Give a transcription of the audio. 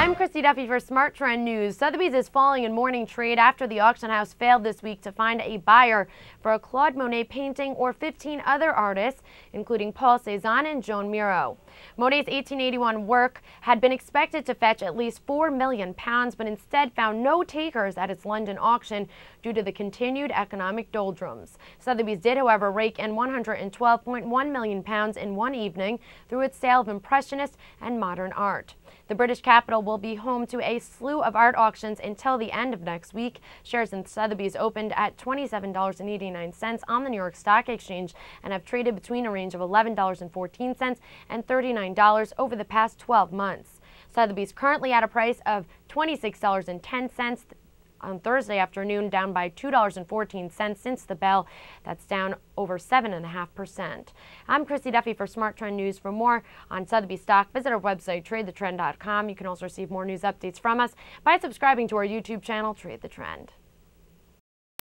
I'm Christy Duffy for Smart Trend News. Sotheby's is falling in morning trade after the auction house failed this week to find a buyer for a Claude Monet painting or 15 other artists, including Paul Cézanne and Joan Miro. Monet's 1881 work had been expected to fetch at least 4 million pounds, but instead found no takers at its London auction due to the continued economic doldrums. Sotheby's did, however, rake in 112.1 million pounds in one evening through its sale of impressionist and modern art. The British capital will be home to a slew of art auctions until the end of next week. Shares in Sotheby's opened at $27.89 on the New York Stock Exchange and have traded between a range of $11.14 and $39 over the past 12 months. Sotheby's currently at a price of $26.10 on Thursday afternoon, down by $2.14 since the bell. That's down over 7.5%. I'm Christy Duffy for Smart Trend News. For more on Sotheby's stock, visit our website, tradethetrend.com. You can also receive more news updates from us by subscribing to our YouTube channel, Trade the Trend.